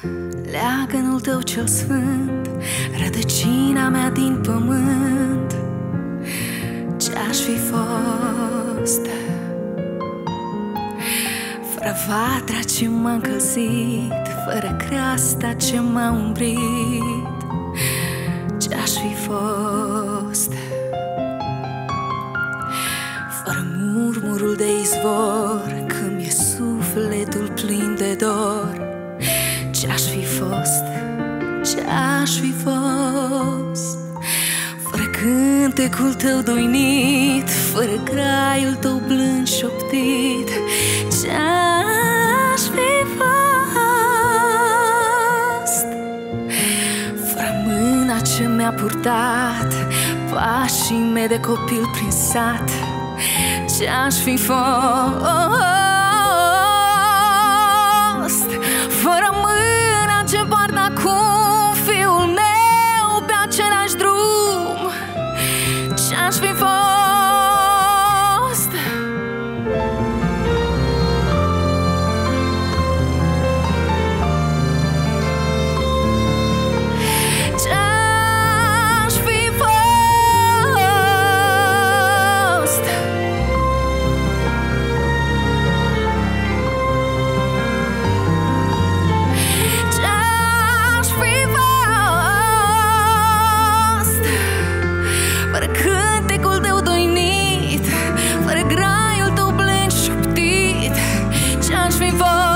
Fără leagănul tău cel sfânt Rădăcina mea din pământ. Ce-aș fi fost? Fără vatra ce m-a încălzit Fără creasta ce m-a umbrit. Ce-aș fi fost? Fără murmurul de izvor ce-aș fi fost Fără cântecul tău doinit Fără graiul tău blând șoptit. Ce-aș fi fost? Fără mâna ce mi-a purtat Pașii mei de copil prin sat. Ce-aș fi fost for